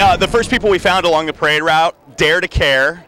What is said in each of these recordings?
uh, the first people we found along the parade route, Dare to Care.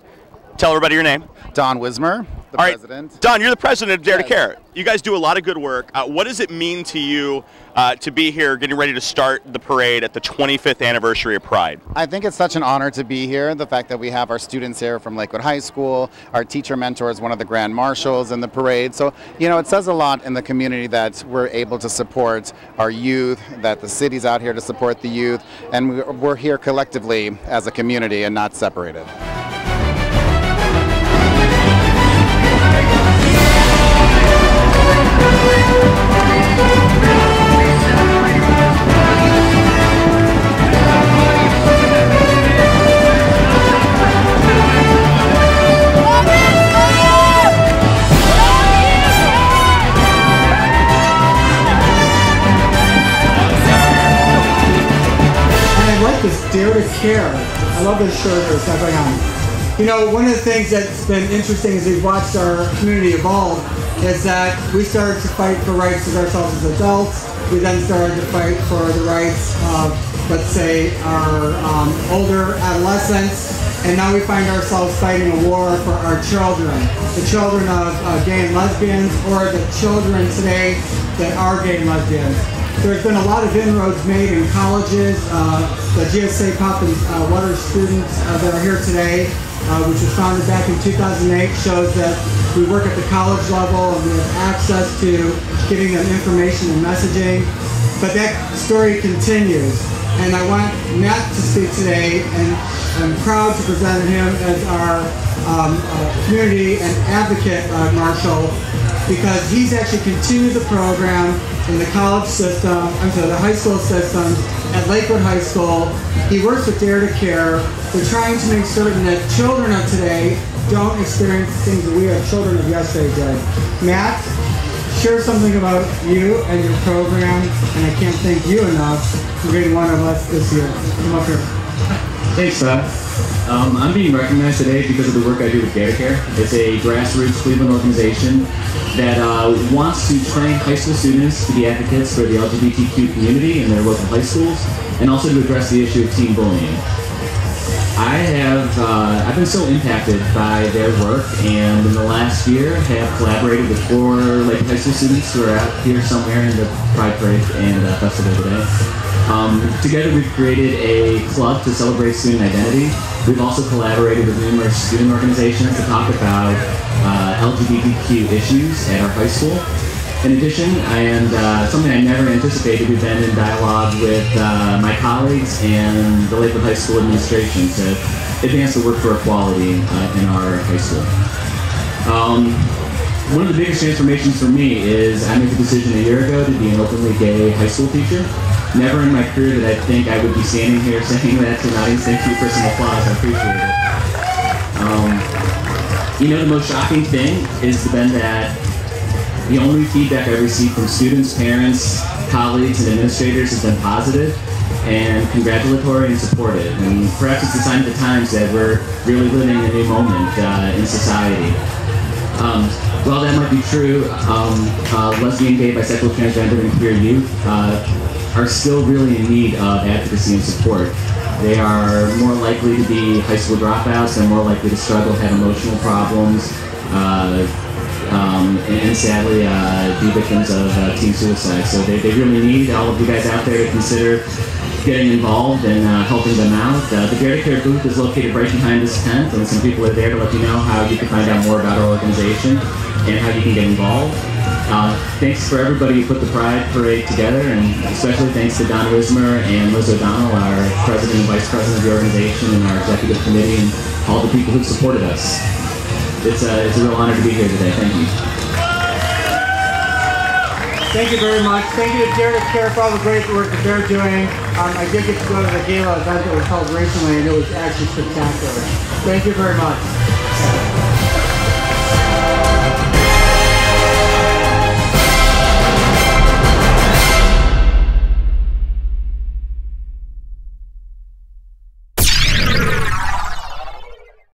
Tell everybody your name. Don Wismer, the All right, president. Don, you're the president of Dare to Care. You guys do a lot of good work. Uh, what does it mean to you uh, to be here, getting ready to start the parade at the 25th anniversary of Pride? I think it's such an honor to be here. The fact that we have our students here from Lakewood High School, our teacher mentor is one of the grand marshals in the parade. So, you know, it says a lot in the community that we're able to support our youth, that the city's out here to support the youth, and we're here collectively as a community and not separated. This Dare to Care. I love this shirt that's going on. You know, one of the things that's been interesting as we've watched our community evolve is that we started to fight for rights as ourselves as adults. We then started to fight for the rights of, let's say, our um, older adolescents. And now we find ourselves fighting a war for our children, the children of uh, gay and lesbians, or the children today that are gay and lesbians. There's been a lot of inroads made in colleges. Uh, the GSA Pop and uh, Water students uh, that are here today, uh, which was founded back in 2008, shows that we work at the college level and we have access to giving them information and messaging. But that story continues. And I want Matt to speak today, and I'm proud to present him as our um, uh, community and advocate uh, marshal because he's actually continued the program in the college system, I'm sorry, the high school system at Lakewood High School. He works with Dare to Care. They're trying to make certain that children of today don't experience things that we as children of yesterday did. Matt, share something about you and your program, and I can't thank you enough for being one of us this year. Come up here. Thanks, Todd. Um, I'm being recognized today because of the work I do with Dare Care. It's a grassroots Cleveland organization that uh, wants to train high school students to be advocates for the LGBTQ community in their local high schools, and also to address the issue of teen bullying. I have uh, I've been so impacted by their work, and in the last year have collaborated with four Lake High School students who are out here somewhere in the Pride Parade and uh, Festival today. Um, together, we've created a club to celebrate student identity. We've also collaborated with numerous student organizations to talk about uh, LGBTQ issues at our high school. In addition, and uh, something I never anticipated, we've been in dialogue with uh, my colleagues and the Lakewood High School administration to advance the work for equality uh, in our high school. Um, one of the biggest transformations for me is I made the decision a year ago to be an openly gay high school teacher. Never in my career did I think I would be standing here saying that to an audience. Thank you for some applause. I appreciate it. Um, you know, the most shocking thing is been that the only feedback I received from students, parents, colleagues, and administrators has been positive and congratulatory and supportive. And perhaps it's a sign of the times that we're really living a new moment uh, in society. Um, while that might be true, um, uh, lesbian, gay, bisexual, transgender, and queer youth uh, are still really in need of advocacy and support. They are more likely to be high school dropouts. They're more likely to struggle, have emotional problems, uh, um, and, sadly uh, be victims of uh, teen suicide. So they, they really need all of you guys out there to consider getting involved and uh, helping them out. Uh, the to Care booth is located right behind this tent, and some people are there to let you know how you can find out more about our organization and how you can get involved. Uh, thanks for everybody who put the Pride Parade together, and especially thanks to Don Wismer and Liz O'Donnell, our president and vice president of the organization, and our executive committee, and all the people who supported us. It's a, it's a real honor to be here today. Thank you. Thank you very much. Thank you to Dare to Care for all the great work that they're doing. Um, I did get to go to the gala event that was held recently, and it was actually spectacular. Thank you very much.